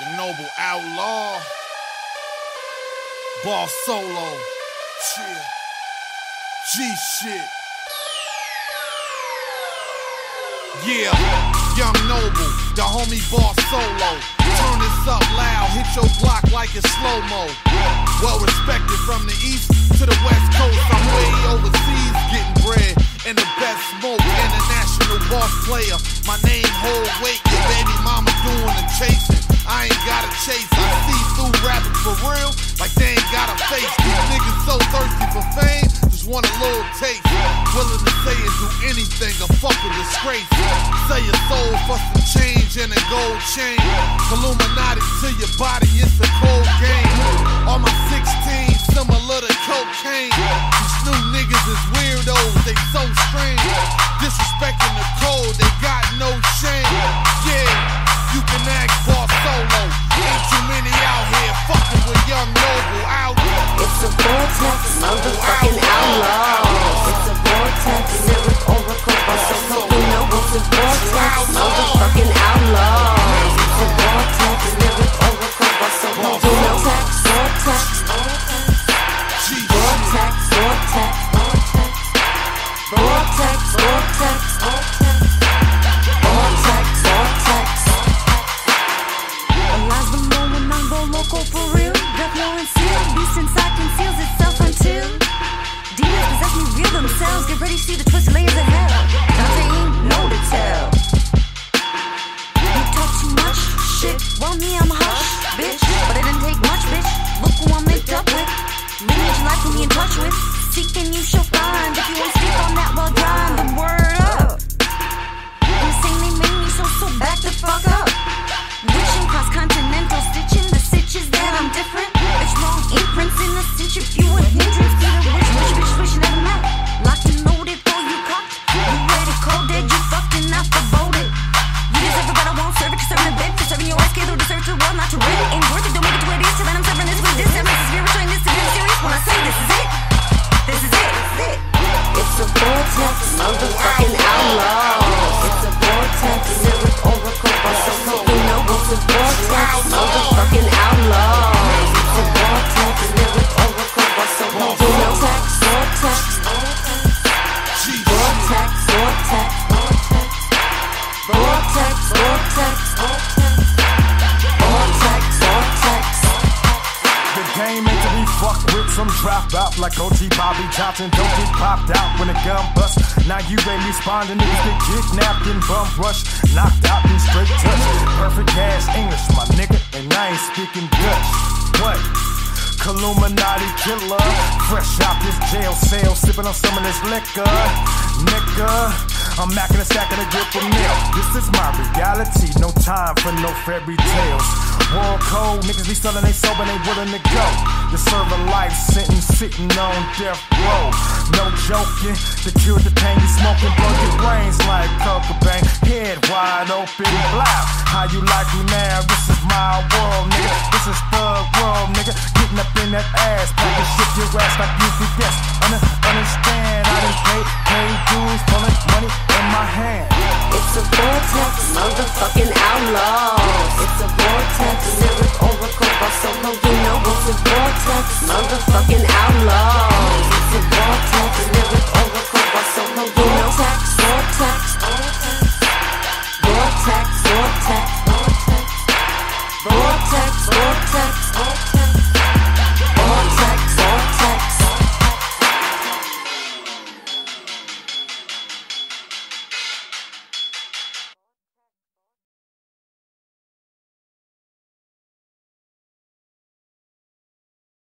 the noble outlaw, boss solo, shit, G shit. Yeah, Young Noble, the homie boss solo. Turn this up loud, hit your block like it's slow mo. Well respected from the east to the west coast. I'm way overseas getting bread and the best smoke. International boss player. My name hold weight. Your baby mama doing the chasing. I ain't gotta chase. I see through rapping for real, like they ain't got a face. These niggas so thirsty for fame, just want a little taste. Willing to say and do anything, a fucking disgrace. Sell your soul for some change and a gold chain. Illuminati to your body, it's a cold game. All my 16 similar to cocaine. These new niggas is weirdos, they so strange. Disrespecting the code, they got no shame. Yeah, you can act boss solo. Ain't too many out here fucking with Young Noble out. It's a vortex, motherfucking outlaw. It's a vortex, lyric oracle, Bossolo, smoking no. It's a vortex, motherfucking vortex, motherfucking outlaw. It's a vortex, lyric oracle, Bossolo, smoking no. It's a vortex, motherfucking outlaw. It's a vortex, lyric oracle, Bossolo, smoking no. Vortex, vortex, vortex, vortex, vortex, vortex, vortex, vortex. The game ain't to be fucked. Some drop out like OG Bobby Johnson. Don't get popped out when a gun bust. Now you ain't responding. Niggas get kidnapped and bum rush. Knocked out in straight touch. Perfect ass English, my nigga. And I ain't speaking Dutch. What? Illuminati killer. Fresh out this jail cell. Sipping on some of this liquor. Nigga. I'm macking and stacking a grip of milk. This is my reality. No time for no fairy tales. World code, niggas be selling they sober, they willing to go. To serve a life sentence sitting on death row. No joking, to cure the pain you smoking, blow your brains like cocaine. Head wide open, blow. How you like me now? This is my world, nigga. This is thug world, nigga. Getting up in that ass, packing shit your ass like you motherfucking outlaw. It's a vortex, lyric oracle, Bossolo, you know it's a vortex, motherfucking outlaw.